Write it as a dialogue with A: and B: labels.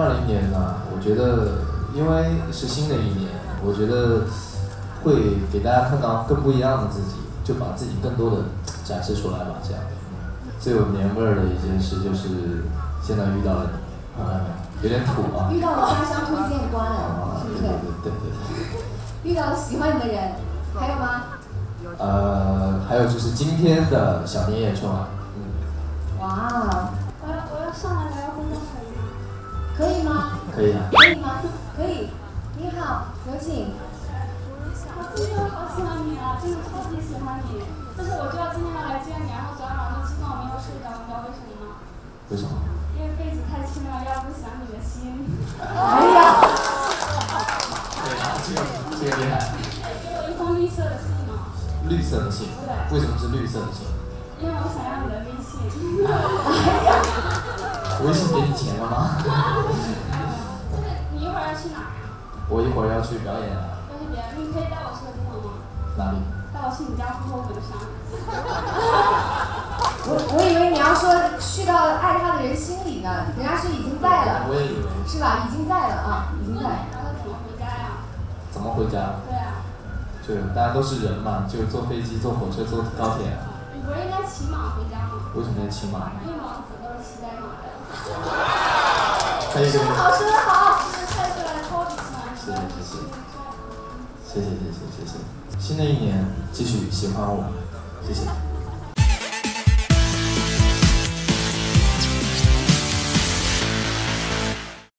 A: 二零年呢，我觉得因为是新的一年，我觉得会给大家看到更不一样的自己，就把自己更多的展示出来吧，这样。最有年味儿的一件事就是现在遇到了你，有？点土啊。
B: 遇到了家乡推荐官
A: 啊，
B: 了，是不
A: 对
B: 是？
A: 对对对对。
B: 遇到了喜欢你的人，还有吗？
A: 呃，还有就是今天的小年夜春晚，嗯，
B: 哇，
C: 可以。吗？
B: 可以。你好，有请。
C: 我真的好喜欢你啊，真的超级喜欢你。但是我知道今天要来见你，然后昨天晚上就激动我没有睡着，你知道为什么吗？
A: 为什么？
C: 因为被子太轻了，压不响你的心。
B: 哎呀，
A: 对啊，这个这个厉害。
C: 给我一封绿色的信吗，
A: 绿色的信，为什么是绿色的信？
C: 因为我想要你的微信。
A: 哎呀微信给你钱了吗？
C: 去哪儿啊？
A: 我一会儿要去表演啊，
C: 要去别人，你可以带我去个地方吗？
A: 哪里？
C: 带 我去你家户口本上。
B: 我我以为你要说去到爱他的人心里呢，人家是已经在了，
A: 我也以为。
B: 是吧？已经在了啊，已经在。
C: 然后怎么回家呀？
A: 怎么回家？
C: 对啊，
A: 就大家都是人嘛，就坐飞机、坐火车、坐高铁啊。
C: 你不是应该骑马回家吗？
A: 为什么要骑马？
C: 因为王子都是骑在马的。
A: 还有一个，
B: 好，说
C: 的好。
A: 谢谢谢谢，谢谢谢谢谢谢。新的一年继续喜欢我，谢谢。